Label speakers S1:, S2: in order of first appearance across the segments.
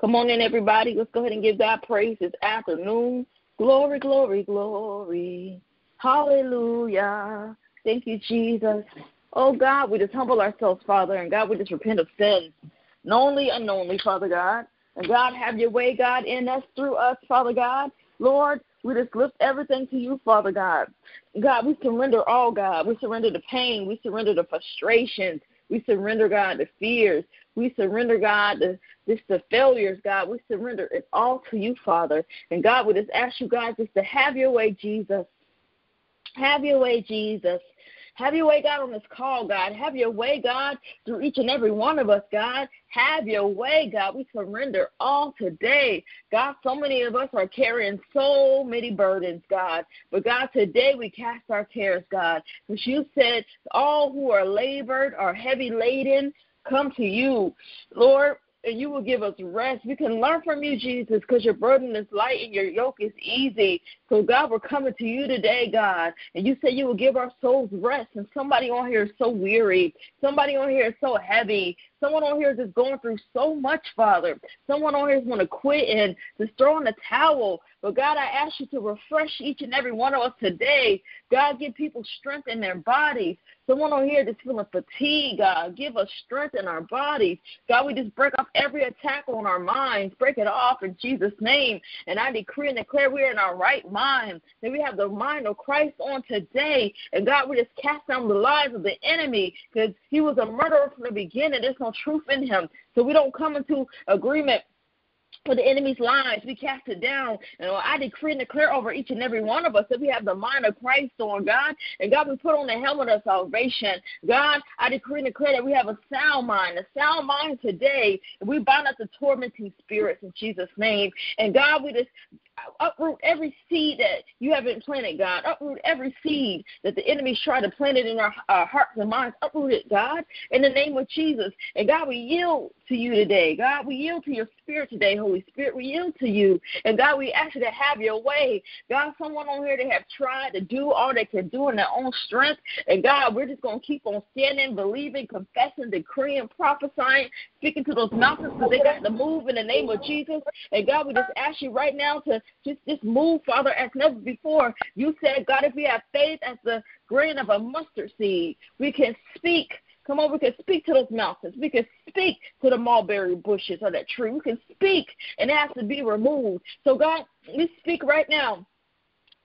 S1: Come on in, everybody. Let's go ahead and give God praise this afternoon. Glory, glory, glory. Hallelujah. Thank you, Jesus. Oh, God, we just humble ourselves, Father, and God, we just repent of sins, knowingly, unknowingly, Father God. And God, have your way, God, in us, through us, Father God. Lord, we just lift everything to you, Father God. God, we surrender all, God. We surrender the pain. We surrender the frustrations. We surrender, God, the fears. We surrender, God, the, this, the failures, God. We surrender it all to you, Father. And God, we just ask you, God, just to have your way, Jesus. Have your way, Jesus. Have your way, God, on this call, God. Have your way, God, through each and every one of us, God. Have your way, God. We surrender all today. God, so many of us are carrying so many burdens, God. But God, today we cast our cares, God. Because you said, all who are labored are heavy laden, come to you. Lord, and you will give us rest. We can learn from you, Jesus, because your burden is light and your yoke is easy. So, God, we're coming to you today, God. And you say you will give our souls rest. And somebody on here is so weary. Somebody on here is so heavy. Someone on here is just going through so much, Father. Someone on here is going to quit and just throw in the towel. But God, I ask you to refresh each and every one of us today. God, give people strength in their bodies. Someone on here that's feeling fatigue, God, give us strength in our bodies. God, we just break off every attack on our minds. Break it off in Jesus' name. And I decree and declare we are in our right mind. That we have the mind of Christ on today. And God, we just cast down the lies of the enemy because he was a murderer from the beginning. There's no truth in him. So we don't come into agreement for the enemy's lies. We cast it down. And uh, I decree and declare over each and every one of us that we have the mind of Christ on God. And God, we put on the helmet of salvation. God, I decree and declare that we have a sound mind, a sound mind today. We bind up the tormenting spirits in Jesus' name. And God, we just uproot every seed that you haven't planted, God. Uproot every seed that the enemy's trying to plant it in our, our hearts and minds. Uproot it, God, in the name of Jesus. And God, we yield to you today. God, we yield to your spirit today, Holy Spirit. We yield to you. And God, we ask you to have your way. God, someone on here that have tried to do all they can do in their own strength. And God, we're just going to keep on standing, believing, confessing, decreeing, prophesying, speaking to those mountains because they got to move in the name of Jesus. And God, we just ask you right now to just, just move, Father, as never before. You said, God, if we have faith as the grain of a mustard seed, we can speak. Come on, we can speak to those mountains. We can speak to the mulberry bushes or that tree. We can speak, and it has to be removed. So, God, we speak right now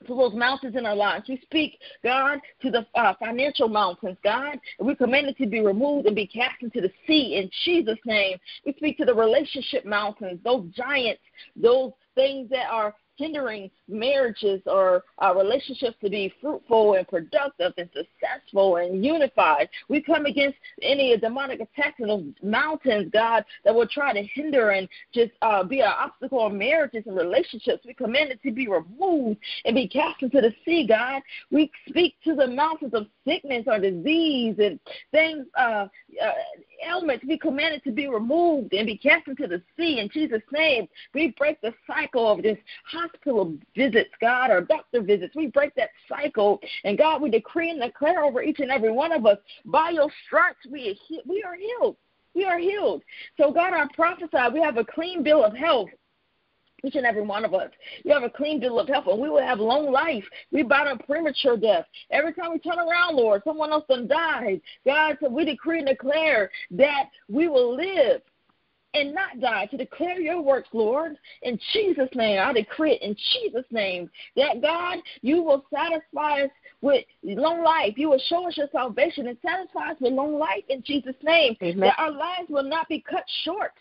S1: to those mountains in our lives. We speak, God, to the uh, financial mountains, God, and we command it to be removed and be cast into the sea in Jesus' name. We speak to the relationship mountains, those giants, those things that are hindering marriages or our relationships to be fruitful and productive and successful and unified. We come against any demonic attacks in those mountains, God, that will try to hinder and just uh, be an obstacle on marriages and relationships. We command it to be removed and be cast into the sea, God. We speak to the mountains of sickness or disease and things, uh, uh, ailments. We command it to be removed and be cast into the sea in Jesus' name. We break the cycle of this hospital visits, God, or doctor visits. We break that cycle. And God, we decree and declare over each and every one of us, by your stripes, we, we are healed. We are healed. So, God, I prophesy we have a clean bill of health each and every one of us. You have a clean bill of health, and we will have long life. We bind up premature death. Every time we turn around, Lord, someone else done died. God, so we decree and declare that we will live and not die to declare your works, Lord. In Jesus' name, I decree it in Jesus' name that God, you will satisfy us with long life. You will show us your salvation and satisfy us with long life in Jesus' name. Amen. That our lives will not be cut short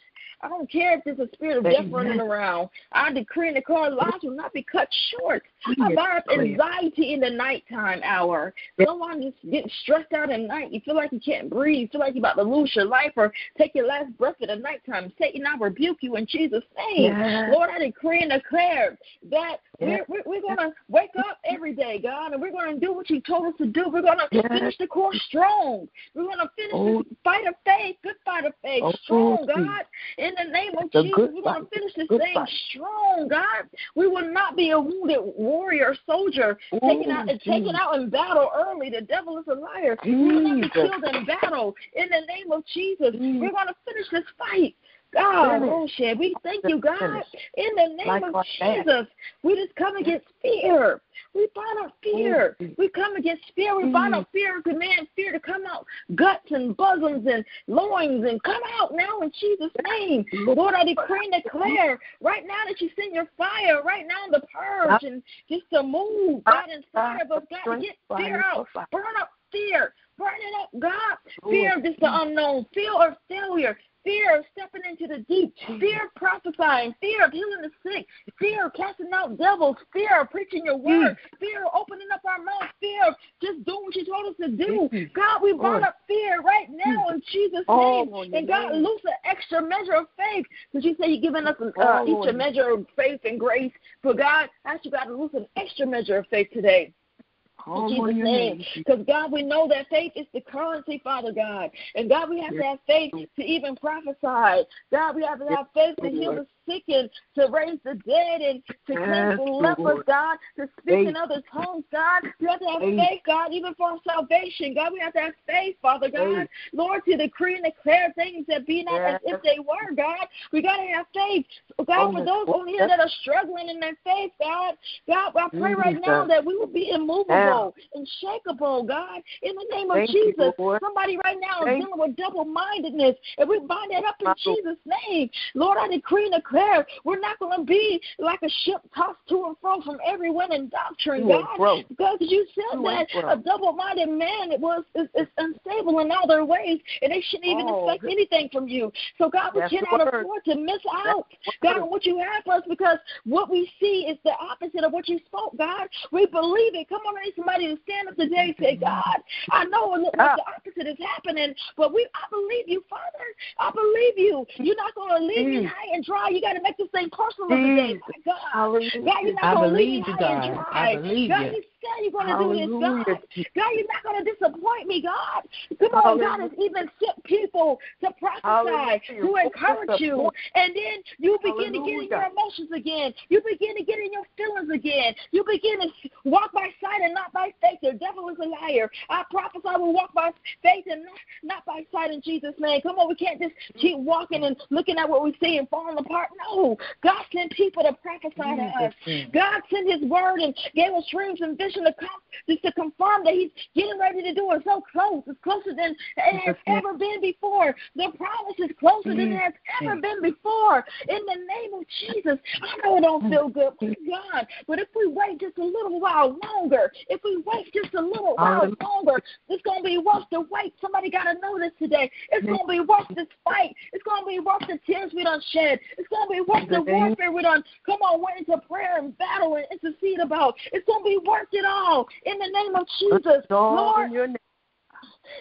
S1: I don't care if there's a spirit of death running around. I decree and declare lives will not be cut short. Up anxiety in the nighttime hour. Someone is getting stressed out at night. You feel like you can't breathe. You feel like you're about to lose your life or take your last breath at the nighttime. Satan, I rebuke you in Jesus' name. Lord, I decree and declare that we're, we're, we're going to wake up every day, God, and we're going to do what you told us to do. We're going to finish the course strong. We're going to finish oh. the fight of faith, good fight of faith, oh, strong, God. In the name of the Jesus. We're going to finish this thing fight. strong, God. We will not be a wounded warrior, soldier, Ooh, taken out and taken out in battle early. The devil is a liar. Jesus. We will not be killed in battle. In the name of Jesus, Jesus. we're mm. going to finish this fight. God, oh shit. We thank you, God. In the name like of Jesus. We just come against fear. We bind up fear. We come against fear. We bind up fear, command fear to come out, guts and bosoms and loins and come out now in Jesus' name. Lord, I decree and declare right now that you send your fire right now in the purge and just to move God inside of us, God, to get fear out. Burn up fear. Burn it up, God. Fear of just the unknown. Fear of failure fear of stepping into the deep, fear of prophesying, fear of healing the sick, fear of casting out devils, fear of preaching your word, mm. fear of opening up our mouth, fear of just doing what you told us to do. Mm-hmm. God, we oh. bind up fear right now mm. in Jesus' oh, name. And God, loose an extra measure of faith. Because you say you're giving us oh, uh, each a measure of faith and grace. But God, I ask you, God, to loose an extra measure of faith today. In Jesus' name. Because, God, we know that faith is the currency, Father God. And, God, we have to have faith to even prophesy. God, we have to have faith to heal the sick and to raise the dead and to cleanse the lepers, God, to speak in other tongues, God. We have to have faith, God, even for salvation. God, we have to have faith, Father God. Lord, to decree and declare things that be not as if they were, God. We got to have faith. God, for those on here that are struggling in their faith, God, God, I pray right now that we will be immovable, unshakable, God, in the name of Jesus. Somebody right now is dealing with double mindedness, and we bind that up in Jesus' name. Lord, I decree and declare we're not going to be like a ship tossed to and fro from every wind and doctrine, God. Because you said that a double minded man it was is, is, unstable in all their ways, and they shouldn't even oh, expect anything from you. So, God, we cannot afford to miss out, God, on what you have for us because what we see is the opposite of what you spoke, God. We believe it. Come on, I need somebody to stand up today and say, God, I know it ah. the opposite is happening, but we I believe you, Father. I believe you. You're not going to leave me high and dry. You got to make this thing personal today. My God. God, you're not going to leave me high and dry. I believe God, you said you're going to do this, God. God, you're not going to disappoint me, God. Come on, God has even sent people to prophesy, to encourage you. And then you begin to get in your emotions again. You begin to get in your feelings again. You begin to walk by sight and not by faith. The devil is a liar. I prophesy we walk by faith and not, not by sight in Jesus' name. Come on, we can't just keep walking and looking at what we see and falling apart. No. God sent people to prophesy to us. God sent his word and gave us dreams and visions to come just to confirm that he's getting ready to do it so close. It's closer than it has ever been before. The promise is closer than it has ever been before. In the name of Jesus. I know it don't feel good, God. But if we wait just a little while longer, if we wait just a little while longer, it's gonna be worth the wait. Somebody gotta know this today. It's gonna be worth this fight. It's gonna be worth the tears we don't shed. It's gonna be worth the warfare we don't come on, went into prayer and battle and intercede about. It's gonna be worth it all in the name of Jesus. Lord,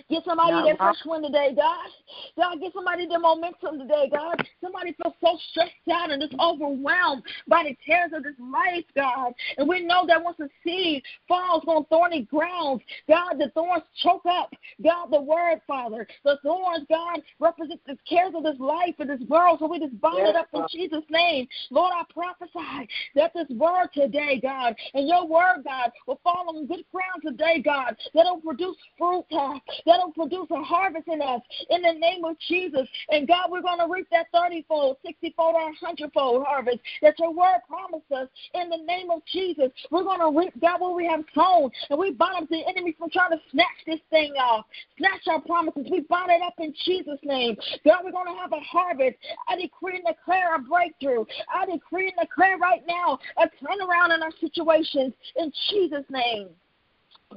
S1: Get somebody now, their fresh wind today, God. God, get somebody their momentum today, God. Somebody feels so stressed out and just overwhelmed by the cares of this life, God. And we know that once a seed falls on thorny grounds, God, the thorns choke up, God, the word, Father. The thorns, God, represent the cares of this life and this world. So we just bind yes, it up in Jesus' name. Lord, I prophesy that this word today, God, and your word, God, will fall on good ground today, God, that'll produce fruit, that'll produce a harvest in us in the name of Jesus. And God, we're going to reap that 30 fold, 60 fold, or 100 fold harvest that your word promised us in the name of Jesus. We're going to reap, God, what we have sown. And we bind the enemy from trying to snatch this thing off, snatch our promises. We bind it up in Jesus' name. God, we're going to have a harvest. I decree and declare a breakthrough. I decree and declare right now a turnaround in our situations in Jesus' name.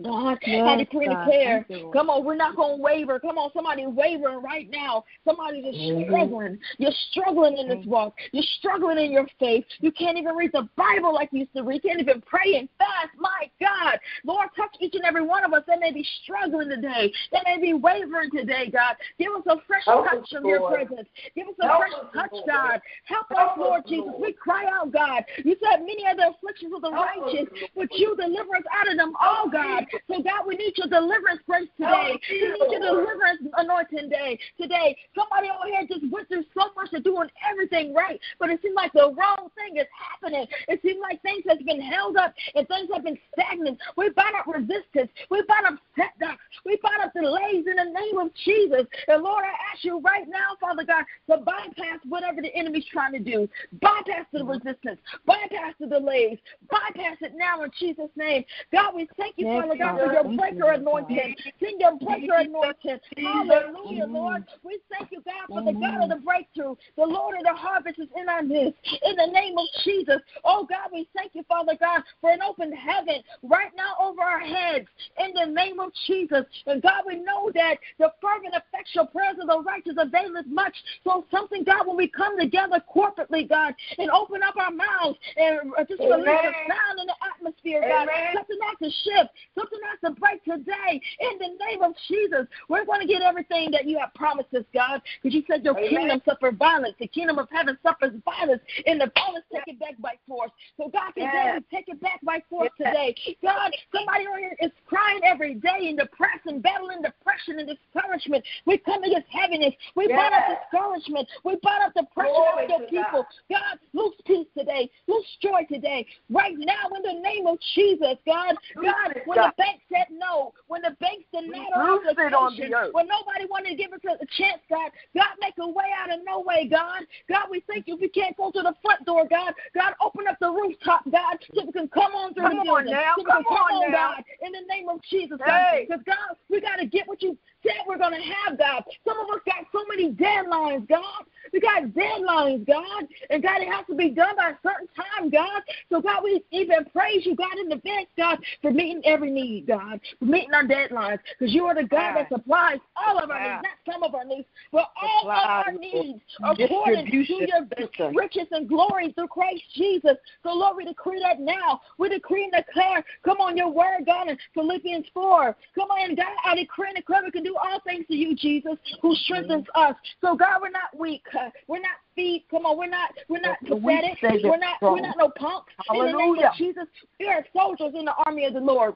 S1: God, yes, I decree and declare. Come on, we're not going to waver. Come on, somebody wavering right now. Somebody that's mm-hmm. struggling. You're struggling in this walk. You're struggling in your faith. You can't even read the Bible like you used to read. You can't even pray and fast. My God. Lord, touch each and every one of us that may be struggling today, that may be wavering today, God. Give us a fresh Help touch from your presence. Give us a Help fresh touch, Lord. God. Help, Help us, Lord Jesus. Lord. We cry out, God. You said many are the afflictions of the righteous, but you deliver us out of them all, God. God. So, God, we need your deliverance grace today. Oh, we need your deliverance anointing day today. Somebody over here just went through so much of doing everything right, but it seems like the wrong thing is happening. It seems like things have been held up and things have been stagnant. We bind up resistance. We bind up setbacks. We bind up delays in the name of Jesus. And Lord, I ask you right now, Father God, to bypass whatever the enemy's trying to do. Bypass the resistance. Bypass the delays. Bypass it now in Jesus' name. God, we thank you, Father God, for your breaker anointing. Your breaker anointing. Hallelujah, Lord. We thank you, God, for the God of the breakthrough. The Lord of the harvest is in our midst. In the name of Jesus. Oh, God, we thank you, Father God, for an open heaven right now over our heads. In the name of Jesus. And God, we know that the fervent, effectual prayers of the righteous availeth much. So something, God, when we come together corporately, God, and open up our mouths and just release a sound in the atmosphere, God, something has to shift. Something has to break today. In the name of Jesus, we're going to get everything that you have promised us, God, because you said your Amen. kingdom suffered violence. The kingdom of heaven suffers violence, and the violence take it back by force. So, God, today yes. we take it back by force yes. today. God, somebody is crying every day in depression, battling depression and discouragement. We come against heaviness. We yes. bind up discouragement. We bind up depression Glory of your people. God. God, loose peace today. Loose joy today. Right now, in the name of Jesus, God. God, when the bank said no, when the bank denied our application, when nobody wanted to give us a chance, God, God, make a way out of no way, God. God, we thank you if we can't go to the front door, God. God, open up the rooftop, God, so we can come on through
S2: come
S1: the building.
S2: Now,
S1: so
S2: come,
S1: come
S2: on,
S1: on
S2: now.
S1: God, in the name of Jesus, God. Because, God, we got to get what you said we're going to have, God. Some of us got so many deadlines, God. We got deadlines, God. And God, it has to be done by a certain time, God. So, God, we even praise you, God, in advance, God, for meeting every need, God, for meeting our deadlines. Because you are the God that supplies all of our needs, not some of our needs, but all of our needs according to your riches and glory through Christ Jesus. So, Lord, we decree that now. We decree and declare, come on, your word, God, in Philippians 4. Come on, God, I decree and declare we can do all things to you, Jesus, who strengthens us. So, God, we're not weak. We're not feet. Come on, we're not we're not pathetic. We're not we're not no punks.
S2: Hallelujah.
S1: In the name of Jesus, we are soldiers in the army of the Lord.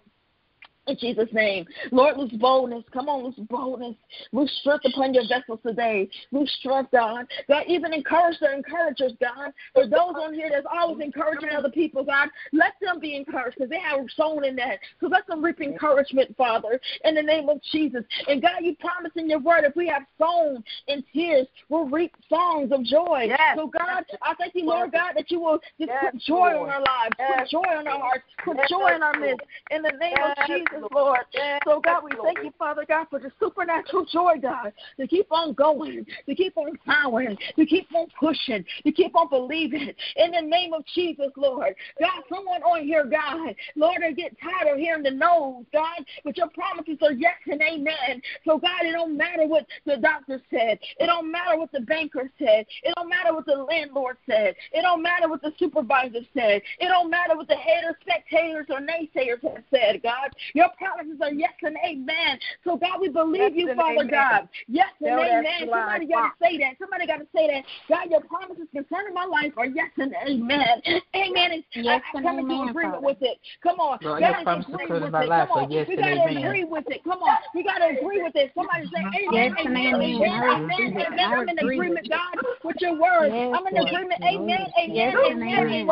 S1: In Jesus' name. Lord, lose boldness. Come on, lose boldness. Lose strength upon your vessels today. Lose strength, God. God, even encourage the encouragers, God. For those on here that's always encouraging other people, God, let them be encouraged because they have sown in that. So let them reap encouragement, Father, in the name of Jesus. And God, you promise in your word if we have sown in tears, we'll reap songs of joy.
S2: Yes.
S1: So, God, I thank you, Lord God, that you will just yes, put joy on our lives, yes. put joy on our hearts, put joy in our midst. In the name of Jesus. Lord. So, God, we thank you, Father God, for the supernatural joy, God, to keep on going, to keep on plowing, to keep on pushing, to keep on believing. In the name of Jesus, Lord. God, someone on here, God, Lord, they get tired of hearing the no's, God, but your promises are yes and amen. So, God, it don't matter what the doctor said. It don't matter what the banker said. It don't matter what the landlord said. It don't matter what the supervisor said. It don't matter what the haters, spectators, or naysayers have said, God. Your promises are yes and amen. So, God, we believe yes you, Father amen. God. Yes and Tell amen. Somebody got to say that. Somebody got to say that. God, your promises concerning my life are yes and amen. Amen. And yes I, I come into agreement Father. with it. Come on.
S3: Lord, God, your agree with it. Come on. Yes
S1: we got to agree with it. Come on. We got to agree with it. Somebody say amen. Yes amen. Amen. Amen. Amen. I'm in agreement, God, with your word. I'm in agreement. Amen. Amen. Amen. Amen.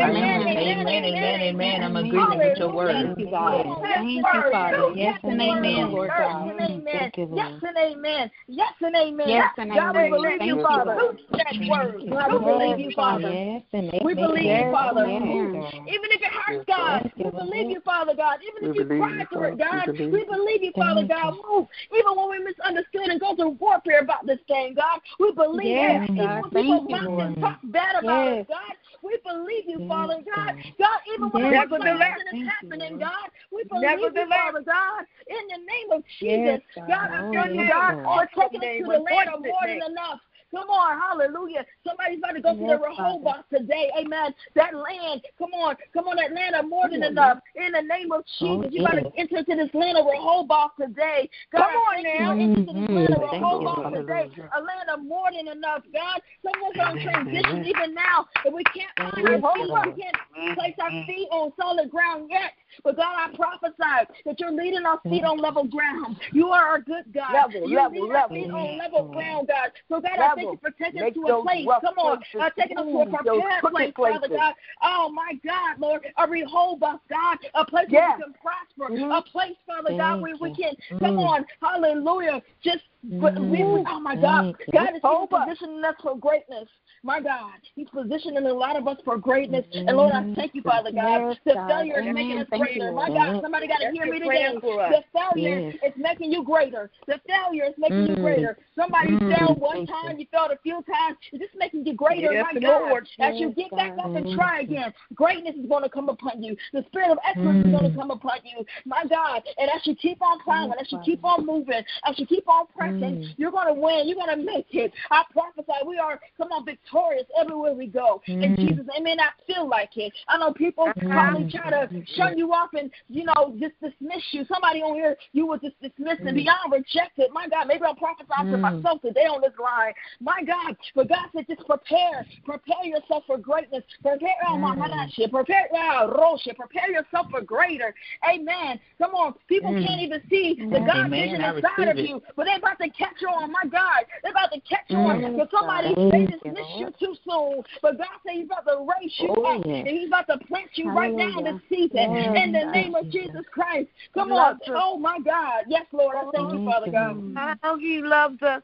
S3: Amen. Amen. Amen. Amen. I'm agreeing with your word.
S4: Thank you, God. Thank you, Father. Yes and amen, Lord
S1: God. Yes and amen. Yes and amen. Yes and amen. God, we believe you, Father. That word. God, we believe you, Father.
S4: Yes and amen.
S1: We believe you, Father. Even if it hurts, God, we believe you, Father God. Even if you cry for it, God, we believe you, Father God. Move. Even when we misunderstood and go through warfare about this thing, God, we believe it. Even when people mock and talk bad about us, God, we believe you, Father God. God, even when yes. something is happening, God, we believe you, Father God. In the name of Jesus, God, I thank you, God, for taking us to the land of more than enough. Come on, hallelujah. Somebody's about to go to the Rehoboth today. Amen. That land, come on, come on, that land of more than enough. In the name of Jesus, you got to enter into this land of Rehoboth today. God, come on now, into this land of Rehoboth today. A land of more than enough. God, someone's on transition even now, If we can't find our feet. We can't place our feet on solid ground yet. But God, I prophesy that you're leading our feet on level ground. You are a good God.
S2: Level,
S1: you
S2: level,
S1: lead
S2: level.
S1: feet on level ground, God. So God, I thank you for taking us to a place. Come on, I taking us to a prepared place, Father God. Oh my God, Lord, a Rehoboth, God, a place where we can prosper, mm-hmm. a place, Father God, where we can come on, hallelujah, just but we, oh my God, God is positioning us for greatness. My God, He's positioning a lot of us for greatness. And Lord, I thank you, Father God. the failure is making us greater. My God, somebody got to hear me today. The failure is making you greater. The failure is making you greater. Somebody failed one time, you failed a few times. It's just making you greater. My God, as you get back up and try again, greatness is going to come upon you. The spirit of excellence is going to come upon you. My God, and as you keep on plowing, as you keep on moving, as you keep on Mm. You're going to win. You're going to make it. I prophesy we are, come on, victorious everywhere we go. Mm. And Jesus, it may not feel like it. I know people uh-huh. probably try to shun you off and, you know, just dismiss you. Somebody on here, you were just dismissed and mm. beyond rejected. My God, maybe I'm prophesying to mm. myself today on this line. My God, but God said just prepare. Prepare yourself for greatness. Prepare, oh, my God, prepare, oh, prepare yourself for greater. Amen. Come on. People can't even see the God Amen. vision inside of you, but they're about to catch on. My God, they're about to catch on because somebody they dismiss you too soon. But God said He's about to raise you oh, up and He's about to plant you right now in this season in the name of Jesus Christ. Come on. Oh my God. Yes, Lord. I thank you, Father God.
S2: How He loves us.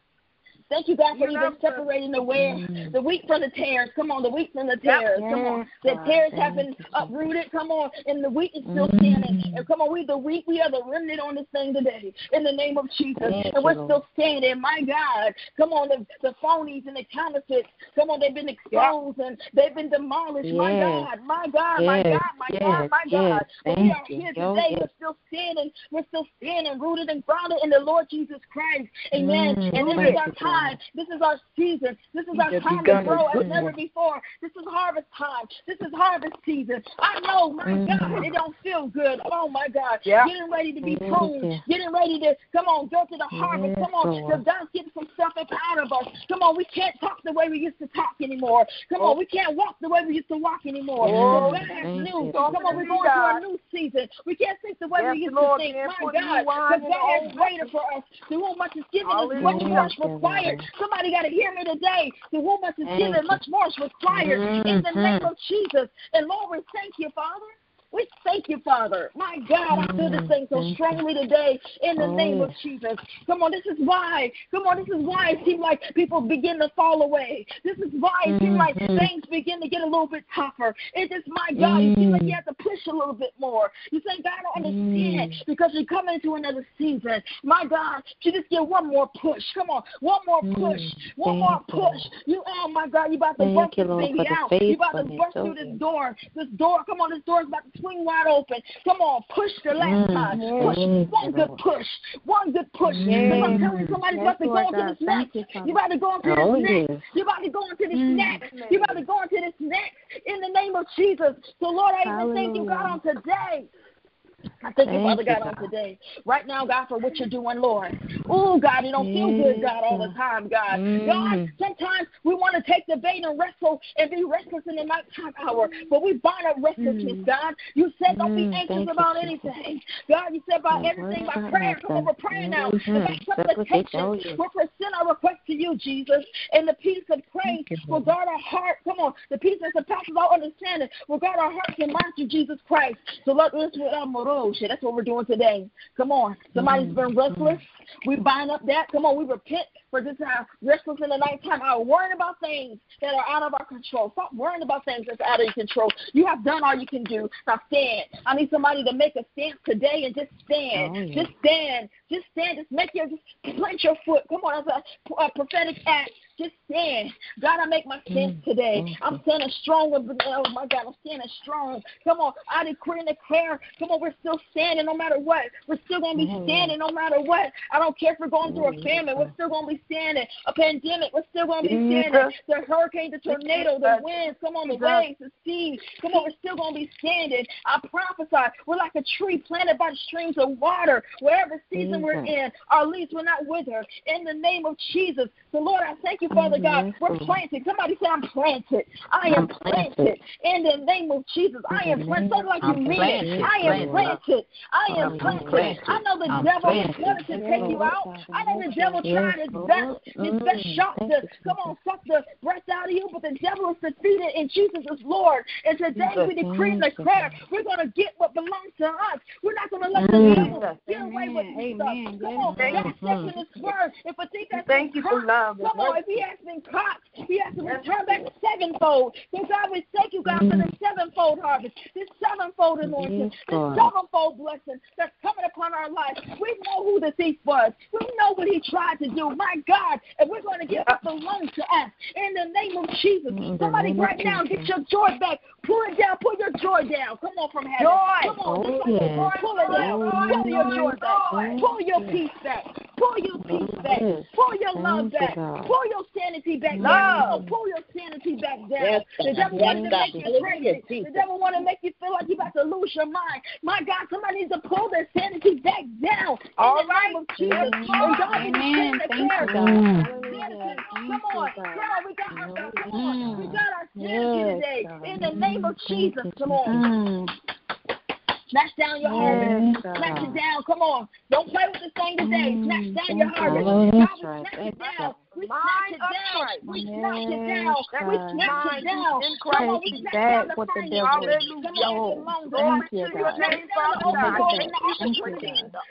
S1: Thank you, God, for even separating the where, mm. the wheat from the tares. Come on, the wheat from the tares. Yep. Come on, the tares have been uprooted. Come on, and the wheat is still mm. standing. And come on, we the wheat, we are the remnant on this thing today. In the name of Jesus, and we're still standing. My God, come on, the, the phonies and the counterfeits. Come on, they've been exposed and they've been demolished. My God, my God, my God, my God, my God. But we are here today. We're still standing. We're still standing, rooted and grounded in the Lord Jesus Christ. Amen. Mm. And this is our time time. This is our season. This is our time to grow as never before. This is harvest time. This is harvest season. I know, my mm-hmm. God, it don't feel good. Oh my God, getting ready to be pruned, getting ready to come on, go to the harvest. Come on, the dust getting some stuff up out of us. Come on, we can't talk the way we used to talk anymore. Come on, we can't walk the way we used to walk anymore. Oh, God has new. Come on, we're going to a new season. We can't think the way yes, we used Lord, to think. My God, because God has greater for us. To whom much is given is much more required. Somebody got to hear me today. To whom much is given, mm-hmm. much more is required in the name mm-hmm. of Jesus. And Lord, we thank you, Father. We thank you, Father. My God, I feel this thing so strongly today in the name of Jesus. Come on, this is why. Come on, this is why it seems like people begin to fall away. This is why it seems like mm-hmm. things begin to get a little bit tougher. It's my God, you seem like you have to push a little bit more. You say, God, I don't understand because you're coming into another season. My God, you just get one more push. Come on, one more push. One more push. You, oh my God, you about to bust this baby out. You about to burst through this door. This door, come on, this door is about to swing wide open. Come on, push the last mm, time. Push one good push. One good push. Because I'm telling somebody's about to go into this next. You about to go into this oh, next. You about to go into this mm. next. You about to go into this next in the name of Jesus. So Lord, I even thank you, God, on today. I thank, thank you, Father God, God, on today. Right now, God, for what you're doing, Lord. Oh, God, it don't feel good, God, all the time, God. Mm. God, sometimes we want to take the bait and wrestle and be restless in the nighttime hour, but we bind up restlessness, mm. God. You said don't be mm, anxious about anything. God, you said about everything by prayer. Come on, we're praying now. Mm-hmm. By supplication, we're present our request to you, Jesus. And the peace of praise will guard our heart. Come on, the peace that surpasses all understanding will guard our hearts and minds through Jesus Christ. So let us with our Oh, shit. That's what we're doing today. Come on. Somebody's been mm-hmm. restless. We bind up that. Come on. We repent for this time. Restless in the nighttime. I worrying about things that are out of our control. Stop worrying about things that's out of your control. You have done all you can do. Now stand. I need somebody to make a stance today and just stand. Oh, yeah. Just stand. Just stand. Just make your, just plant your foot. Come on. That's a, a prophetic act. Just stand. God, I make my mm, today. I'm standing strong. Oh my God, I'm standing strong. Come on. I decree and declare. Come on, we're still standing no matter what. We're still going to be mm-hmm. standing no matter what. I don't care if we're going through a famine, we're still going to be standing. A pandemic, we're still going to be standing. The hurricane, the tornado, the winds, come on, the waves, the sea, come on, we're still going to be standing. I prophesy, we're like a tree planted by the streams of water. Wherever season we're in, our leaves will not wither. In the name of Jesus. So, Lord, I thank you, Father God. We're planted. Somebody say, I'm planted. I am planted. In the name of Jesus, I am planted. So like you mean it. I am planted. I am planted. I know the devil wanted to take you out. I know the devil tried his best, his best shot to come on, suck the breath out of you, but the devil is defeated and Jesus is Lord. And today we decree and declare we're going to get what belongs to us. We're not going to let the devil get away with this stuff. Come on, God says in His word, if a thief has Thank been caught, come on, if he has been caught, he has to return back sevenfold. So God, we thank you, God, for the sevenfold harvest, this sevenfold anointing, this sevenfold blessing that's coming upon our lives. We know who the thief was. We know what he tried to do. My God, and we're going to give up the belongs to us in the name of Jesus. Somebody right now, get your joy back. Pull it down. Pull your joy down. Come on from heaven. Joy. Come on. Oh, yeah. Pull it down. Pull your joy back. Pull your peace back. Pull your peace back. Pull your love back. Pull your sanity back down. Pull your sanity back down. The devil wants to make you crazy. The devil want to make you feel like you're about to lose your mind. My God, somebody needs to pull their sanity back down. All in the right. name of Jesus. And God Amen. Thank you, God. Come on. Come on. We got our, come on. We got our sanity today. In the name of Jesus. Come on. Snatch down your harvest. Snatch it down. Come on. Don't play with this thing today. Snatch down your harvest. God will snatch it down. We snatch it down. We snatch it down. We snatch it down. Come on, we snatch down the finances. Come on, belongs to us.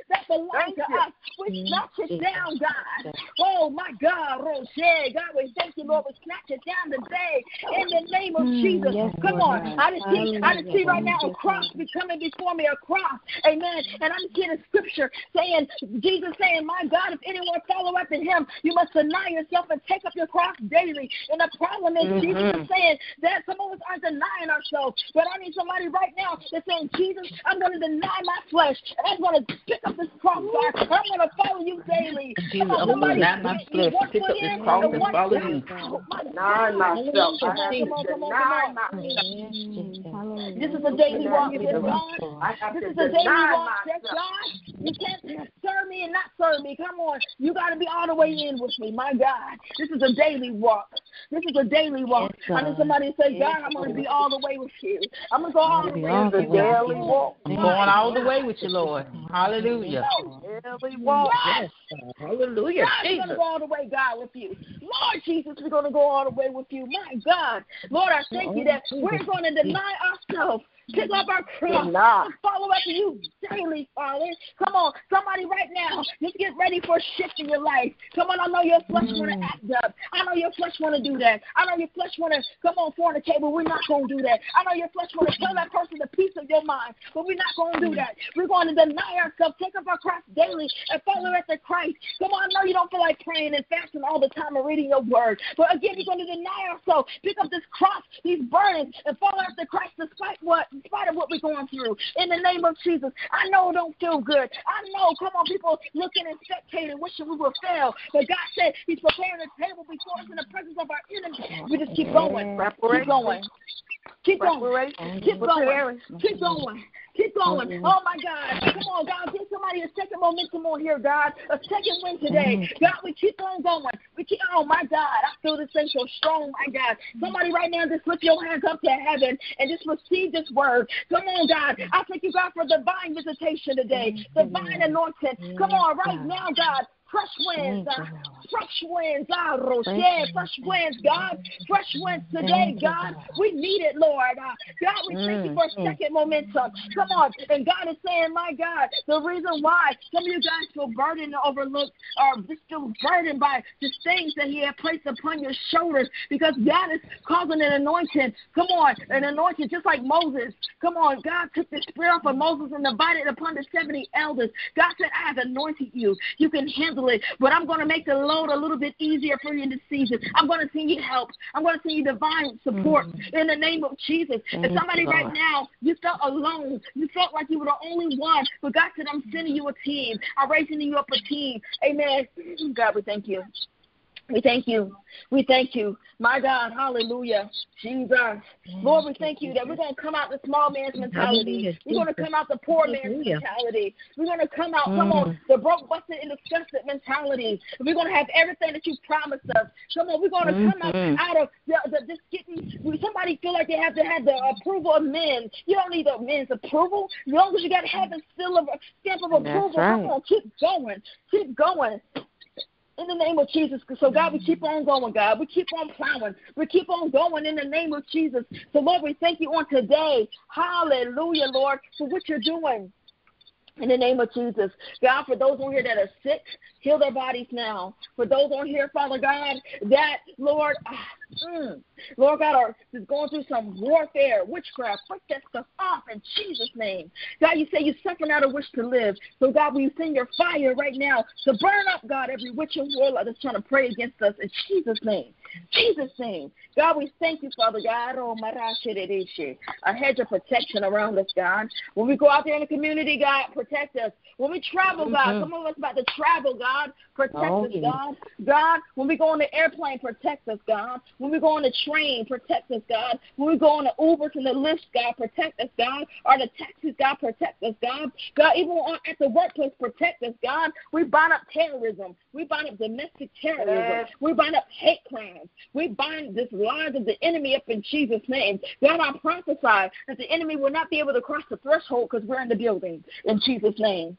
S1: That belongs to us. We snatch it down, God. Oh my God, Ruach. God, we thank you, Lord. We snatch it down today in the name of Jesus. Come on. I just see, I just see right now a cross becoming before me, a cross. Amen. And I'm seeing a scripture saying, Jesus saying, My God, if anyone follow after him, you must deny yourself and take up your cross daily. And the problem is, mm-hmm. Jesus is saying that some of us aren't denying ourselves. But I need somebody right now that's saying, Jesus, I'm going to deny my flesh. And I'm going to pick up this cross, God. I'm going to follow you daily.
S3: Jesus, I'm going to deny my flesh, pick up this cross and follow you.
S2: Deny myself. Deny myself.
S1: This is a daily walk with God. This is a daily walk. That's God. You can't serve me and not serve me. Come on. You got to be all the way in with me. My God. This is a daily walk. This is a daily walk. Yes, I need somebody to say, God, I'm going to be all the way with you. I'm going to go all the way with you. daily walk.
S3: I'm going all the way with you, Lord. Hallelujah.
S2: Daily walk.
S1: Yes.
S3: Hallelujah.
S1: God, we're going to go all the way, God, with you. Lord Jesus, we're going to go all the way with you. My God. Lord, I thank you that we're going to deny ourselves Pick up our cross and follow after you daily, Father. Come on, somebody right now, just get ready for a shift in your life. Come on, I know your flesh want to mm. act up. I know your flesh want to do that. I know your flesh want to come on for the table. We're not going to do that. I know your flesh want to tell that person the piece of your mind, but we're not going to do that. We're going to deny ourselves, take up our cross daily, and follow after Christ. Come on, I know you don't feel like praying and fasting all the time and reading your word, but again, we're going to deny ourselves, pick up this cross, these burdens, and follow after Christ despite what in spite of what we're going through. In the name of Jesus, I know it don't feel good. I know, come on, people looking and spectating, wishing we would fail. But God said He's preparing a table before us in the presence of our enemies. We just keep going. Keep going. Keep going. Keep going. Keep going. Keep going. Oh my God. Come on, God. Give somebody a second momentum on here, God. A second win today. God, we keep on going. Oh my God. I feel this thing so strong, my God. Somebody right now just lift your hands up to heaven and just receive this word. Come on, God. I thank you, God, for divine visitation today. Divine anointing. Come on, right now, God fresh winds, uh, fresh winds, ah, Ruach, fresh winds, God, fresh winds today, God. We need it, Lord. Uh, God, we thank you for a mm-hmm. second momentum. Come on. And God is saying, my God, the reason why some of you guys feel burdened and overlooked or just feel burdened by the things that He had placed upon your shoulders because God is causing an anointing. Come on, an anointing just like Moses. Come on, God took the spirit off of Moses and divided it upon the 70 elders. God said, I have anointed you. You can handle but I'm going to make the load a little bit easier for you in this season. I'm going to send you help. I'm going to send you divine support mm-hmm. in the name of Jesus. Thank and somebody right now, you felt alone. You felt like you were the only one. But God said, I'm sending you a team. I'm raising you up a team. Amen. God, we thank you. We thank you. We thank you. My God, hallelujah. Jesus. Lord, we thank you that we're going to come out the small man's mentality. We're going to come out the poor man's mentality. We're going to come out, come on, mm. the broke, busted, and disgusted mentality. We're going to have everything that you promised us. Come on, we're going to come out, mm-hmm. out of the, the, just getting, somebody feel like they have to have the approval of men. You don't need the men's approval. As long as you got to have a still of, stamp of approval, right. come on, keep going. Keep going in the name of Jesus. So, God, we keep on going, God. We keep on plowing. We keep on going in the name of Jesus. So, Lord, we thank you on today. Hallelujah, Lord, for what you're doing. In the name of Jesus. God, for those on here that are sick, heal their bodies now. For those on here, Father God, that, Lord, ah, mm, Lord God, are going through some warfare, witchcraft. put that stuff off in Jesus' name. God, you say you suffer not a wish to live. So, God, we send your fire right now to burn up, God, every witch and warlock that's trying to pray against us in Jesus' name. Jesus' name. God, we thank you, Father God. Oh, a hedge of protection around us, God. When we go out there in the community, God, protect us. When we travel, God, mm-hmm. some of us about to travel, God, protect oh, us, God. God, when we go on the airplane, protect us, God. When we go on the train, protect us, God. When we go on the Ubers and the Lyfts, God, protect us, God. Or the taxis, God, protect us, God. God, even on, at the workplace, protect us, God. We bind up terrorism. We bind up domestic terrorism. Yes. We bind up hate crimes. We bind this lies of the enemy up in Jesus' name. God, I prophesy that the enemy will not be able to cross the threshold because we're in the building in Jesus' name.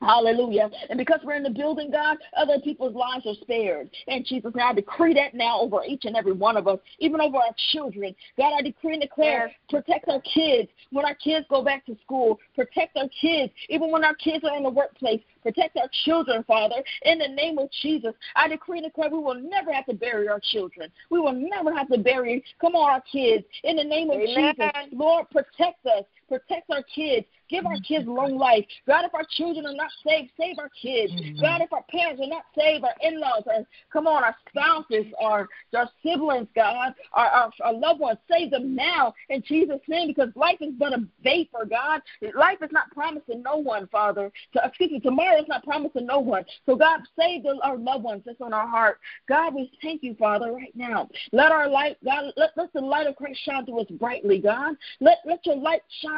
S1: Hallelujah. And because we're in the building, God, other people's lives are spared. And Jesus, now I decree that now over each and every one of us, even over our children. God, I decree and declare, protect our kids when our kids go back to school. Protect our kids, even when our kids are in the workplace. Protect our children, Father. In the name of Jesus, I decree and declare we will never have to bury our children. We will never have to bury, come on, our kids. In the name of Amen. Jesus, Lord, protect us. Protect our kids. Give our kids long life. God, if our children are not saved, save our kids. Mm-hmm. God, if our parents are not saved, our in laws, come on, our spouses, our, our siblings, God, our, our, our loved ones, save them now in Jesus' name because life is but a vapor, God. Life is not promised to no one, Father. To, excuse me, tomorrow is not promised to no one. So, God, save the, our loved ones that's on our heart. God, we thank you, Father, right now. Let our light, God, let, let the light of Christ shine through us brightly, God. Let, let your light shine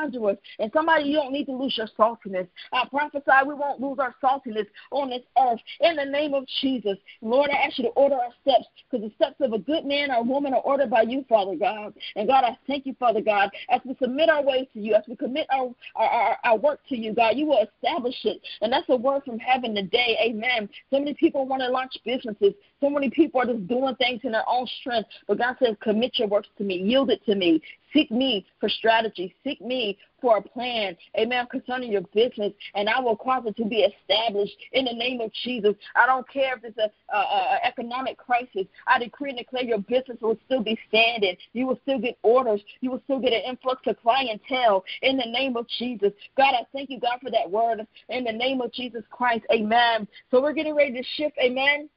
S1: And somebody, you don't need to lose your saltiness. I prophesy we won't lose our saltiness on this earth. In the name of Jesus, Lord, I ask you to order our steps because the steps of a good man or woman are ordered by you, Father God. And God, I thank you, Father God, as we submit our ways to you, as we commit our, our, our, our work to you, God, you will establish it. And that's a word from heaven today. Amen. So many people want to launch businesses. So many people are just doing things in their own strength. But God says, commit your works to me, yield it to me. Seek me for strategy. Seek me for a plan, amen, concerning your business, and I will cause it to be established in the name of Jesus. I don't care if it's an a, economic crisis. I decree and declare your business will still be standing. You will still get orders. You will still get an influx of clientele in the name of Jesus. God, I thank you, God, for that word in the name of Jesus Christ. Amen. So we're getting ready to shift. Amen.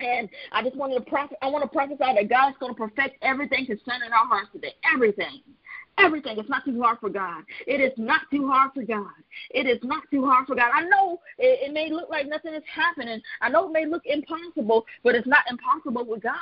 S1: And I just wanted to prophet. I want to prophesy that God's going to perfect everything concerning our hearts today. Everything. Everything. It's not too hard for God. It is not too hard for God. It is not too hard for God. I know it, it may look like nothing is happening. I know it may look impossible, but it's not impossible with God.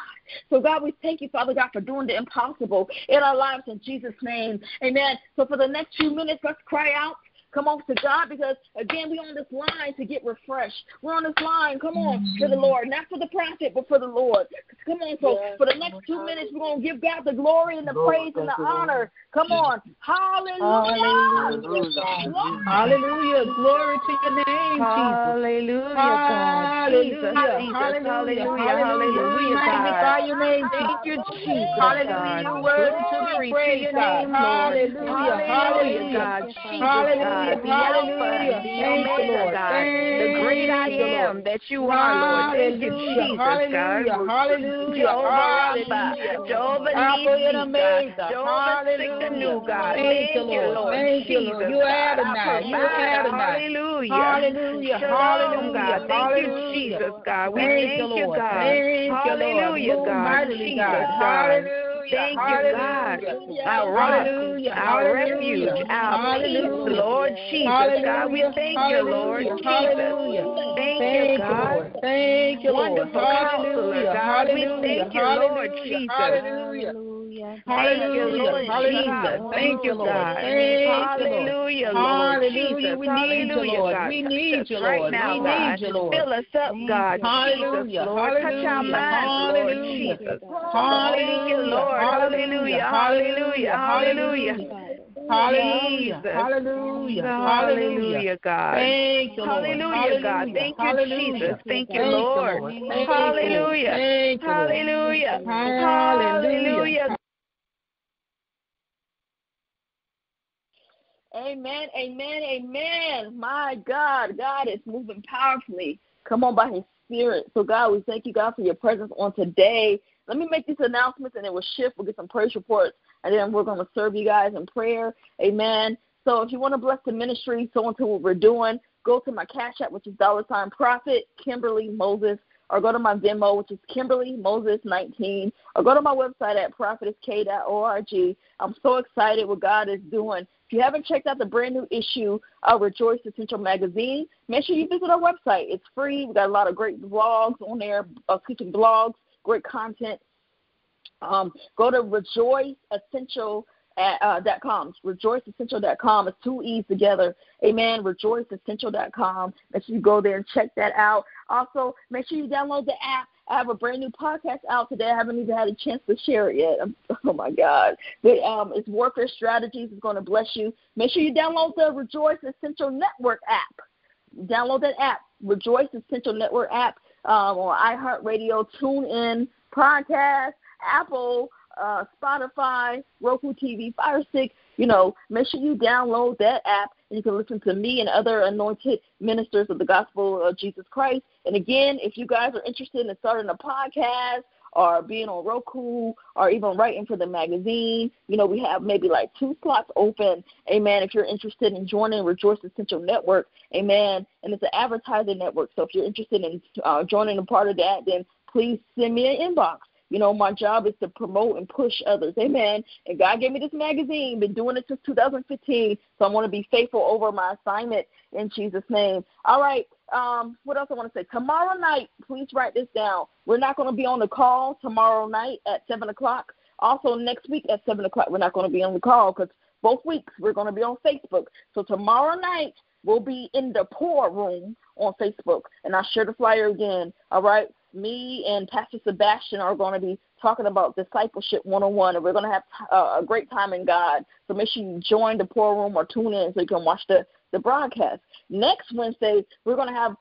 S1: So, God, we thank you, Father God, for doing the impossible in our lives in Jesus' name. Amen. So, for the next few minutes, let's cry out Come on to God because, again, we're on this line to get refreshed. We're on this line, come on, mm-hmm. for the Lord. Not for the prophet, but for the Lord. Come on, so yes. for the next two minutes, we're going to give God the glory and the Lord, praise and the honor. Come on. Hallelujah.
S3: Hallelujah. Hallelujah. Glory to your name, Jesus.
S4: Hallelujah, God.
S3: Hallelujah. Hallelujah. Hallelujah.
S4: Magnify your name.
S3: Thank you, Jesus.
S4: Hallelujah. You're worthy to be praised,
S3: Hallelujah. Hallelujah, God.
S4: Hallelujah. God, the Alpha, the Omega, God, the great I am that you are, Lord. Thank you, Jesus, God.
S3: Hallelujah.
S4: Jehovah Rapha, Jehovah Nissi, God, Jehovah Tsidkenu, God. Thank you, Lord.
S3: Thank you, Lord. You are Adonai. You are Adonai.
S4: Hallelujah.
S3: Hallelujah.
S4: Hallelujah. Thank you, Jesus, God. We
S3: Thank you, Lord.
S4: God.
S3: Lord.
S4: Hallelujah, God. Jesus,
S3: God.
S4: God. Thank you, God. Our rock, our refuge, our peace, Lord Jesus, God. We thank you, Lord Jesus. Thank
S3: Thank
S4: you, God.
S3: Lord. Thank you, Lord.
S4: Wonderful counselor, God. We thank you, Lord Jesus.
S3: Hallelujah.
S4: Thank you, Lord
S3: Hallelujah.
S4: Jesus.
S3: Thank you, Lord.
S4: God.
S3: Thank you, Lord.
S4: Hallelujah,
S3: Hallelujah. We need you, Lord. We need you, Lord. We need you, Lord.
S4: Fill us up, God.
S3: Hallelujah.
S4: Touch our minds, Lord
S3: Hallelujah.
S4: Jesus.
S3: Hallelujah.
S4: Lord. Hallelujah. Hallelujah. Hallelujah.
S3: Hallelujah. Hallelujah.
S4: Hallelujah, oh, God.
S3: Thank you, Lord.
S4: Hallelujah, God. Thank you, Jesus. Thank you, Lord.
S3: Lord. Thank you, Lord.
S4: Hallelujah.
S3: Thank you, Lord.
S4: Hallelujah.
S3: Hallelujah.
S4: Hallelujah.
S1: Amen, amen, amen. My God, God is moving powerfully. Come on by His Spirit. So, God, we thank you, God, for your presence on today. Let me make these announcements and then we'll shift. We'll get some praise reports and then we're going to serve you guys in prayer. Amen. So, if you want to bless the ministry, so into what we're doing, go to my Cash App, which is dollar sign Prophet, Kimberly Moses, or go to my Venmo, which is Kimberly Moses 19, or go to my website at prophetessk.org. I'm so excited what God is doing. If you haven't checked out the brand new issue of Rejoice Essential Magazine, make sure you visit our website. It's free. We got a lot of great blogs on there, uh, teaching blogs, great content. Um, go to Rejoice Essential at, uh. RejoiceEssential.com. It's two E's together. Amen. RejoiceEssential.com. Make sure you go there and check that out. Also, make sure you download the app. I have a brand new podcast out today. I haven't even had a chance to share it yet. Oh my God! But um, it's Warfare Strategies. It's going to bless you. Make sure you download the Rejoice Essential Network app. Download that app, Rejoice Essential Network app um, on iHeartRadio, TuneIn, Podcast, Apple, uh, Spotify, Roku TV, Fire Stick. You know, make sure you download that app and you can listen to me and other anointed ministers of the gospel of Jesus Christ. And again, if you guys are interested in starting a podcast or being on Roku or even writing for the magazine, you know, we have maybe like two slots open. Amen. If you're interested in joining Rejoice Essential Network, amen. And it's an advertising network. So if you're interested in uh, joining a part of that, then please send me an inbox. You know, my job is to promote and push others. Amen. And God gave me this magazine, been doing it since 2015. So I want to be faithful over my assignment in Jesus' name. All right. Um, what else I want to say? Tomorrow night, please write this down. We're not going to be on the call tomorrow night at 7 o'clock. Also, next week at 7 o'clock, we're not going to be on the call because both weeks we're going to be on Facebook. So tomorrow night, we'll be in the pour room on Facebook. And I'll share the flyer again. All right me and Pastor Sebastian are going to be talking about discipleship 101, and we're going to have uh, a great time in God. So make sure you join the pour room or tune in so you can watch the, the broadcast. Next Wednesday, we're going to have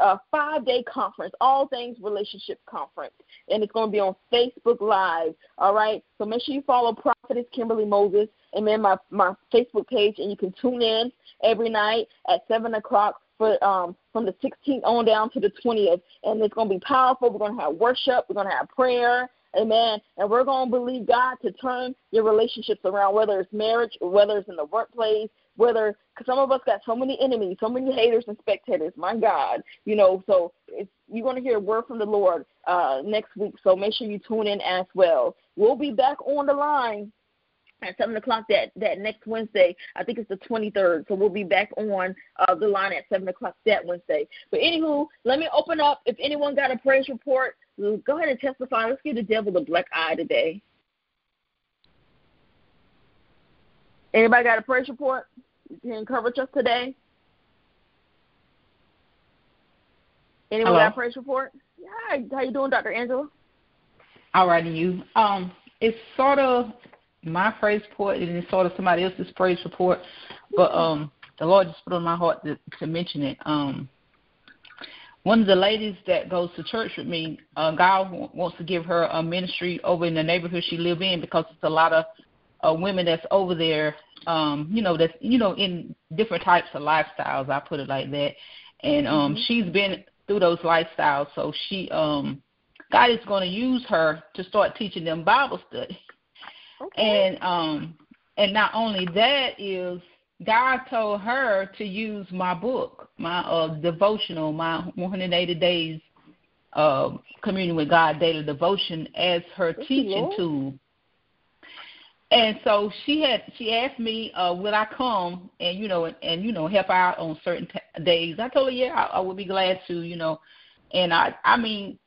S1: a five day conference, All Things Relationship Conference, and it's going to be on Facebook Live. All right, so make sure you follow Prophetess Kimberly Moses and then my, my Facebook page, and you can tune in every night at 7 o'clock for um, from the 16th on down to the 20th, and it's going to be powerful. We're going to have worship. We're going to have prayer. Amen. And we're going to believe God to turn your relationships around, whether it's marriage whether it's in the workplace, whether cause some of us got so many enemies, so many haters and spectators. My God, you know. So it's, you're going to hear a word from the Lord uh, next week. So make sure you tune in as well. We'll be back on the line at seven o'clock that that next Wednesday. I think it's the twenty third. So we'll be back on uh, the line at seven o'clock that Wednesday. But anywho, let me open up. If anyone got a praise report, go ahead and testify. Let's give the devil the black eye today. Anybody got a praise report? You can encourage us today. Anyone
S3: Hello.
S1: got a praise report? Hi, how you doing, Dr. Angela?
S3: All right, you. Um, it's sort of my praise report and it's sort of somebody else's praise report, but um, the Lord just put on my heart to, to mention it. Um, one of the ladies that goes to church with me, uh, God w- wants to give her a ministry over in the neighborhood she live in because it's a lot of uh, women that's over there. Um, you know, that's you know in different types of lifestyles. I put it like that, and um,
S1: Mhm.
S3: she's been through those lifestyles, so she um, God is going to use her to start teaching them Bible study.
S1: Okay.
S3: And um and not only that is God told her to use my book, my uh, devotional, my 180 days uh, communion with God daily devotion as her teaching tool. And so she had she asked me, uh, "Would I come and you know and, and you know help out on certain t- days?" I told her, "Yeah, I, I would be glad to." You know, and I I mean,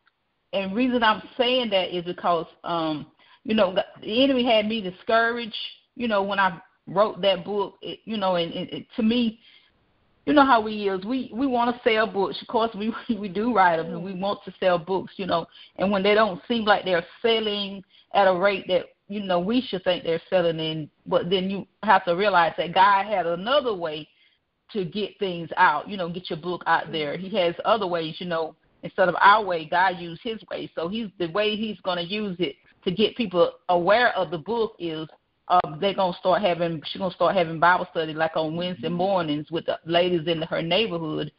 S3: and reason I'm saying that is because um, you know the enemy had me discouraged. You know when I wrote that book, it, you know, and, and it, to me, you know how we is. We we want to sell books. Of course, we we do write them, and we want to sell books. You know, and when they don't seem like they're selling at a rate that you know we should think they're selling in, but then you have to realize that God had another way to get things out. You know, get your book out there. He has other ways. You know, instead of our way, God used His way. So He's the way He's going to use it to get people aware of the book is uh, they're gonna start having she's gonna start having Bible study like on Wednesday mornings with the ladies in her neighborhood,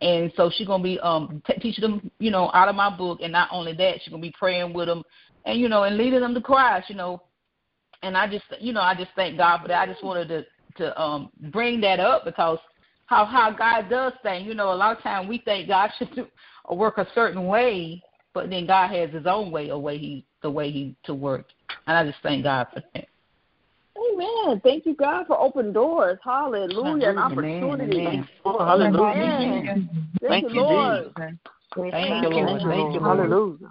S3: and so she's gonna be um t- teaching them you know out of my book, and not only that she's gonna be praying with them, and you know and leading them to Christ, you know, and I just you know I just thank God for that. I just wanted to to um bring that up because how how God does things. You know, a lot of times we think God should do, work a certain way, but then God has His own way, a way He the way He to work, and I just thank God for that.
S1: Amen. Thank you, God, for open doors. Hallelujah. An opportunity.
S2: Amen. Hallelujah.
S1: Thank, Thank you, Lord.
S3: Thank you, Lord. Thank you, Hallelujah.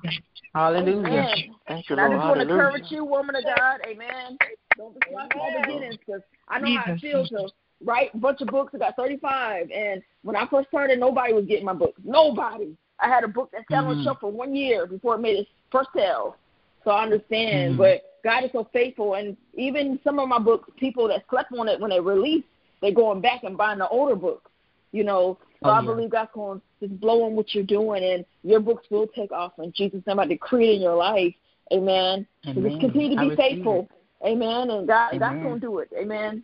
S3: Hallelujah.
S2: Thank you, Lord.
S1: I just want to encourage you, woman of God. Amen. Don't be slow small beginnings because I know how it feels to write a bunch of books. I got 35. And when I first started, nobody was getting my books. Nobody. I had a book that sat mm-hmm. on the shelf for one year before it made its first sale. So I understand. Mm-hmm. But God is so faithful, and even some of my books, people that slept on it when they released, they're going back and buying the older books. You know, so oh, I yeah. believe God's going to just blow on what you're doing, and your books will take off in Jesus' name. I decree it in your life. Amen. Amen. So just continue to be faithful. It. Amen. And God, Amen. God's going to do it. Amen.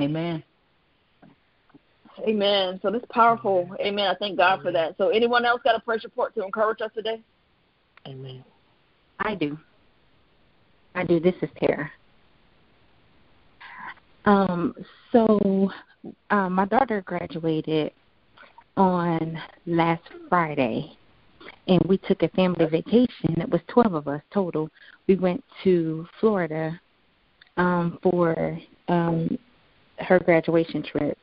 S3: Amen.
S1: Amen. So this is powerful. Amen. I thank God Amen. for that. So anyone else got a praise report to encourage us today?
S2: Amen.
S5: I do. I do. This is Tara. Um, so um, my daughter graduated on last Friday, and we took a family vacation. It was 12 of us total. We went to Florida um, for um, her graduation trip.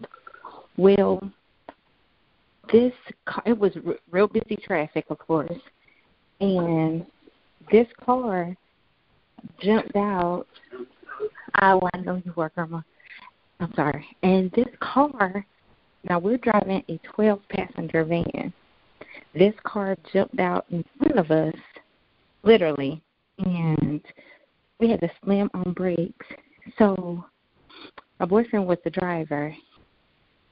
S5: Well, this it was r- real busy traffic, of course, and this car jumped out. I know you were, Grandma. I'm sorry. And this car, now we're driving a 12 passenger van. This car jumped out in front of us, literally, and we had to slam on brakes. So my boyfriend was the driver.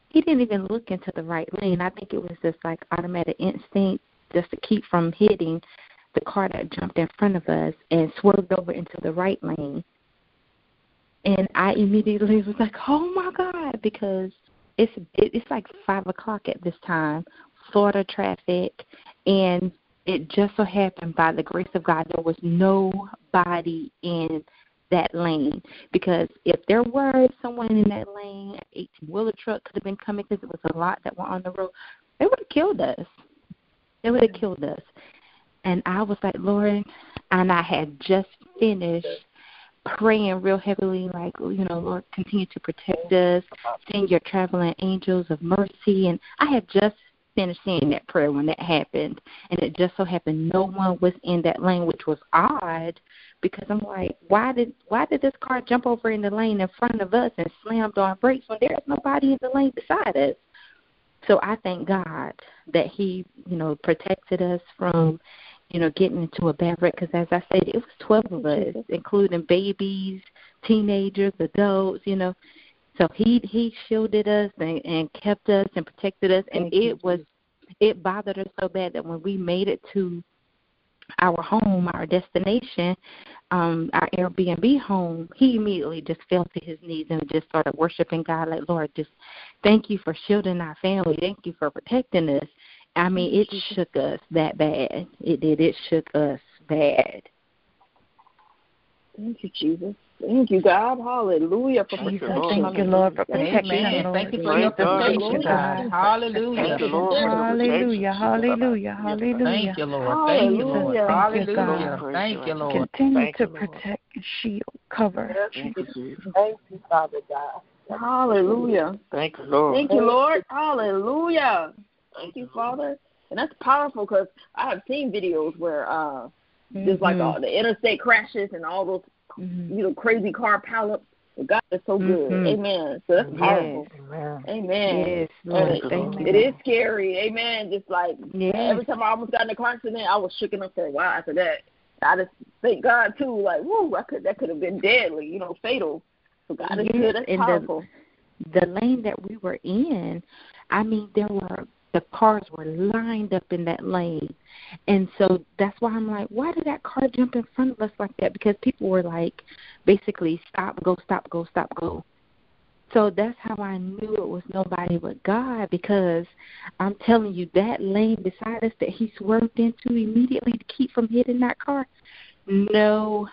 S5: He didn't even look into the right lane. I think it was just like automatic instinct just to keep from hitting the car that jumped in front of us and swerved over into the right lane. And I immediately was like, "Oh my God!" Because it's it's like five o'clock at this time, Florida traffic, and it just so happened by the grace of God there was nobody in that lane because if there were someone in that lane, an 18 wheeler truck could have been coming because it was a lot that were on the road. They would have killed us. They would have killed us and I was like, Lord, and I had just finished praying real heavily, like, you know, Lord, continue to protect us, send your traveling angels of mercy. And I had just finished saying that prayer when that happened. And it just so happened no one was in that lane, which was odd because I'm like, why did why did this car jump over in the lane in front of us and slammed on brakes when there's nobody in the lane beside us? So I thank God that He, you know, protected us from you know, getting into a bad wreck. Because as I said, it was 12 of us, including babies, teenagers, adults, you know. So he he shielded us and, and kept us and protected us, and it was it bothered us so bad that when we made it to our home, our destination, um, our Airbnb home, he immediately just fell to his knees and just started worshiping God like, Lord, just thank you for shielding our family. Thank you for protecting us. I mean, it shook us that bad. It did. It shook us bad.
S1: Thank you, Jesus. Thank you, God. Hallelujah for
S5: Jesus, thank you, Lord, for protection,
S3: Amen. Thank you for your protection, God. Hallelujah.
S2: Thank you, Lord, for the
S5: Hallelujah, hallelujah, hallelujah.
S3: Thank you, Lord. Thank you, Lord.
S1: Hallelujah.
S5: Thank you, God.
S3: Thank you, Lord.
S5: Continue to protect and shield, cover.
S2: Thank you, Jesus.
S6: Thank you, Father God.
S1: Hallelujah.
S2: Thank you, Lord.
S1: Thank you, Lord. Hallelujah. Thank you, Father. And that's powerful because I have seen videos where uh just like uh, the interstate crashes and all those
S5: Mhm.
S1: you know crazy car pileups. God is so good.
S5: Mhm.
S1: Amen. So that's powerful.
S2: Amen.
S1: Amen.
S5: Yes, Lord.
S1: it,
S5: Thank you.
S1: it is scary. Amen. Just like
S5: Yes.
S1: every time I almost got in a car accident, I was shaking up for a while after that. I just thank God too. Like, whoo, I could that could have been deadly. You know, fatal. So God is
S5: Yes,
S1: good. That's
S5: and the-
S1: powerful.
S5: the lane that we were in, I mean, there were the cars were lined up in that lane, and so that's why I'm like, why did that car jump in front of us like that? Because people were like, basically, stop, go, stop, go, stop, go. So that's how I knew it was nobody but God because I'm telling you that lane beside us that he swerved into immediately to keep from hitting that car. No,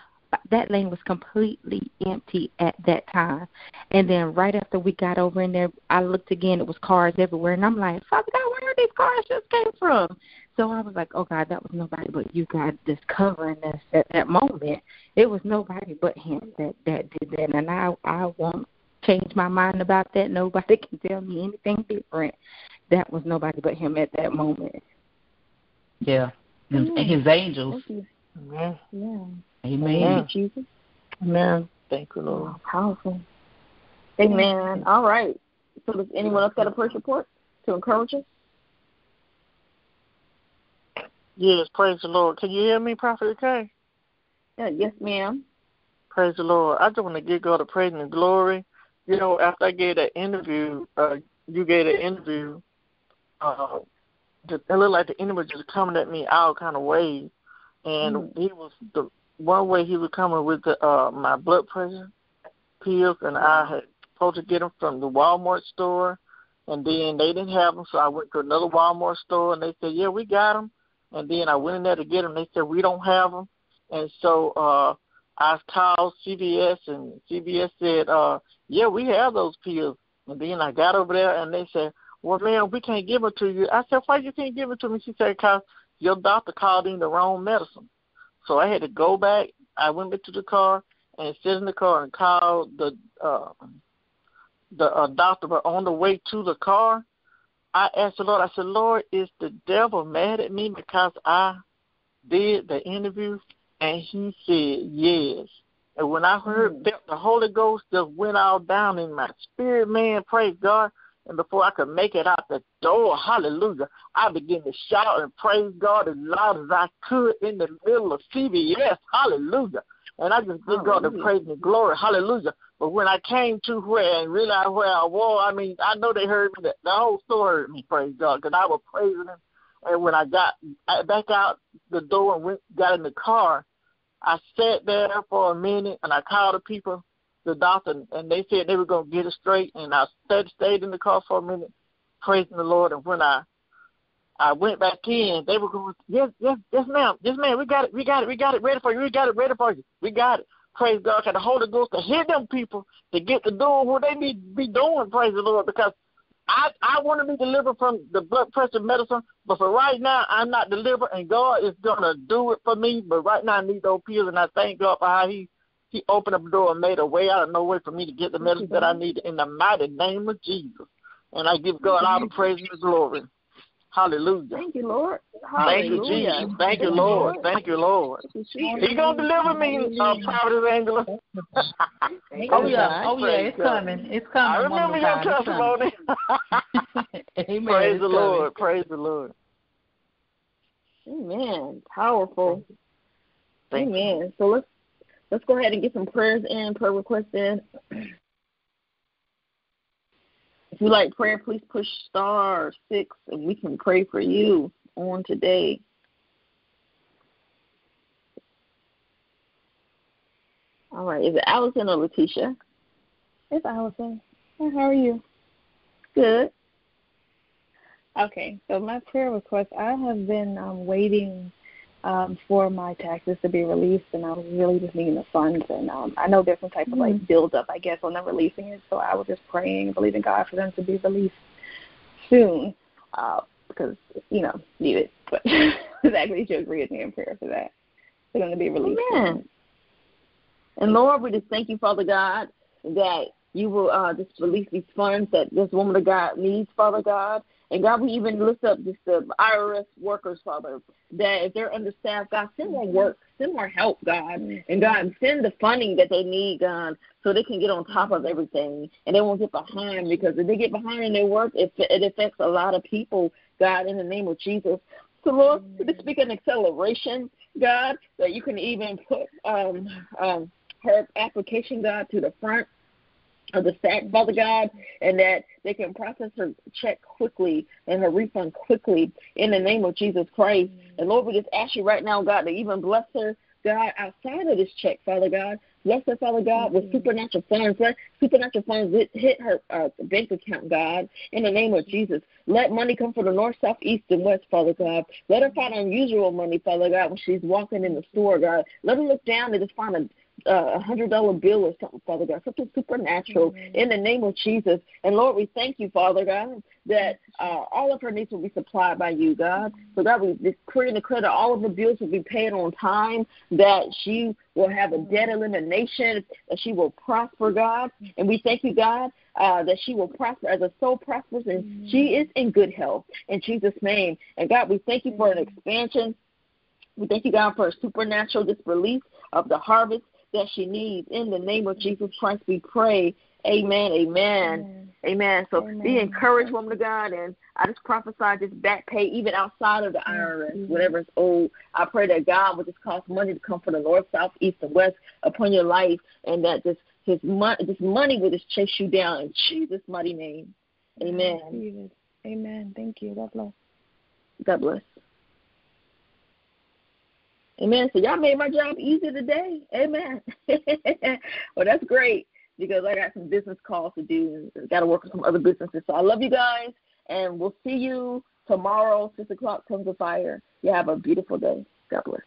S5: that lane was completely empty at that time. And then right after we got over in there, I looked again. It was cars everywhere, and I'm like, Father God, where are these cars just came from? So I was like, Oh God, that was nobody but you, God, just covering us at that moment. It was nobody but Him that that did that, and I I won't change my mind about that. Nobody can tell me anything different. That was nobody but Him at that moment.
S3: Yeah. And, his angels.
S1: You.
S2: Amen.
S3: Amen.
S1: Jesus.
S2: Amen. Thank you, Lord.
S1: Oh, powerful. Amen. All right. So does anyone else got a praise report to encourage us?
S2: Yes, praise the Lord. Can you hear me, Prophet K?
S1: Yeah, yes, ma'am.
S2: Praise the Lord. I just want to give God the praise and the glory. You know, after I gave that interview, uh, you gave an interview, uh, it looked like the enemy was just coming at me all kind of ways. And
S1: Mm.
S2: he was, the one way he was coming with the, uh, my blood pressure pills, and I had supposed to get them from the Walmart store, and then they didn't have them, so I went to another Walmart store, and they said, yeah, we got them. And then I went in there to get them. They said, we don't have them. And so uh, I called CVS, and CVS said, uh, yeah, we have those pills. And then I got over there, and they said, well, ma'am, we can't give it to you. I said, why you can't give it to me? She said, because your doctor called in the wrong medicine. So I had to go back. I went back to the car and sit in the car and called the uh, the uh, doctor. But on the way to the car, I asked the Lord. I said, Lord, is the devil mad at me because I did the interview? And he said, yes. And when I heard
S1: Mm.
S2: felt the Holy Ghost just went all down in my spirit, man, praise God. And before I could make it out the door, hallelujah, I began to shout and praise God as loud as I could in the middle of CVS, hallelujah. And I just give God the praise and glory, hallelujah. But when I came to where and realized where I was, I mean, I know they heard me. The whole store heard me, praise God, because I was praising Him. And when I got back out the door and went, got in the car, I sat there for a minute and I called the people, the doctor, and they said they were going to get it straight. And I stayed, stayed in the car for a minute, praising the Lord. And when I I went back in, they were going, yes, yes, yes, ma'am, yes, ma'am, we got it, we got it, we got it ready for you, we got it ready for you, we got it. Praise God, got the Holy Ghost to hit them people to get to doing what they need to be doing, praise the Lord, because I I want to be delivered from the blood pressure medicine, but for right now I'm not delivered, and God is gonna do it for me. But right now I need those pills, and I thank God for how He He opened up the door and made a way out of no way for me to get the medicine that I need in the mighty name of Jesus. And I give God all the praise and the glory. Hallelujah.
S1: Thank you, Lord.
S2: Thank you, Jesus. Thank you, Lord. Thank you, Lord. He gonna deliver me, uh, Providence Angela.
S3: Oh yeah, oh yeah, it's coming. It's coming.
S2: I remember your
S3: God.
S2: Testimony.
S3: Amen.
S2: Praise
S3: It's
S2: the
S3: coming.
S2: Lord. Praise the Lord.
S1: Amen. Powerful.
S2: Thank you.
S1: Amen. So let's let's go ahead and get some prayers in, prayer requests in. If you like prayer, please push star six and we can pray for you on today. All right. Is it Allison or Letitia?
S7: It's Allison. How are you?
S1: Good.
S7: Okay, so my prayer request, I have been um, waiting um, for my taxes to be released, and I was really just needing the funds. And um, I know there's some type of like mm-hmm. build up, I guess, on them releasing it. So I was just praying and believing God for them to be released soon, uh, because you know need it. But exactly, you agree with me in prayer for that. They're going to be released.
S1: Amen. And Lord, we just thank you, Father God, that you will uh, just release these funds that this woman of God needs, Father God. And God, we even lift up just the IRS workers, Father, that if they're understaffed, God, send more work, send more help, God. And God, send the funding that they need, God, so they can get on top of everything and they won't get behind because if they get behind in their work, it, it affects a lot of people, God, in the name of Jesus. So, Lord, we speak an acceleration, God, that you can even put um, um, her application, God, to the front of the stack, Father God, and that they can process her check quickly and her refund quickly in the name of Jesus Christ. And Lord, we just ask you right now, God, to even bless her, God, outside of this check, Father God. Bless her, Father God, with supernatural funds. Let supernatural funds hit her uh, bank account, God, in the name of Jesus. Let money come from the north, south, east, and west, Father God. Let her find unusual money, Father God, when she's walking in the store, God. Let her look down and just find a a hundred dollar bill or something, Father God, something supernatural mm-hmm. in the name of Jesus. And Lord, we thank you, Father God, that uh, all of her needs will be supplied by you, God. So God, we decree and declare that all of the bills will be paid on time, that she will have a debt elimination, that she will prosper, God. And we thank you, God, uh, that she will prosper as a soul prospers, and mm-hmm. she is in good health in Jesus' name. And God, we thank you for an expansion. We thank you, God, for a supernatural disrelease of the harvest that she needs. In the name of Jesus Christ, we pray. Amen. Amen. Amen. So amen. be encouraged, woman of God, and I just prophesy this back pay even outside of the IRS, mm-hmm. whatever is owed. I pray that God will just cause money to come from the north, south, east, and west upon your life, and that this his money, this money will just chase you down in Jesus' mighty name. Amen.
S7: Amen. Thank you. God bless.
S1: God bless. Amen. So y'all made my job easy today. Amen. well, that's great because I got some business calls to do and got to work with some other businesses. So I love you guys, and we'll see you tomorrow, 6 o'clock, Tongues of Fire. You have a beautiful day. God bless.